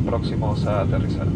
próximos a aterrizar.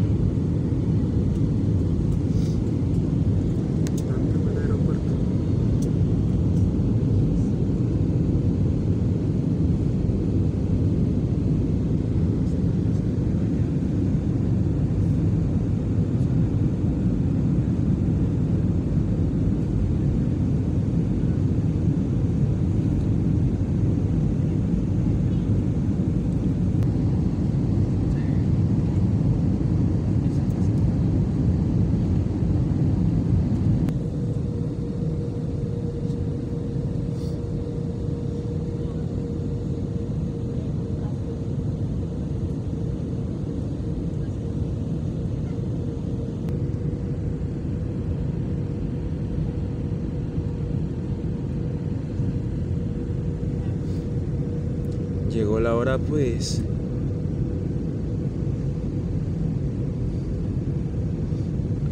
Llegó la hora pues.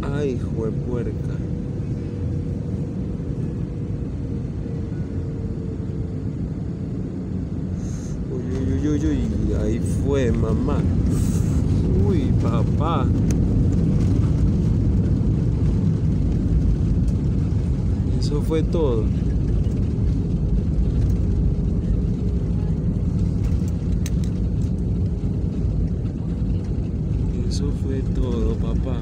Ay, hijo de puerca. Uy, uy, uy, uy, uy, ahí fue, mamá. Uy, papá. Eso fue todo. Eso fue todo, papá.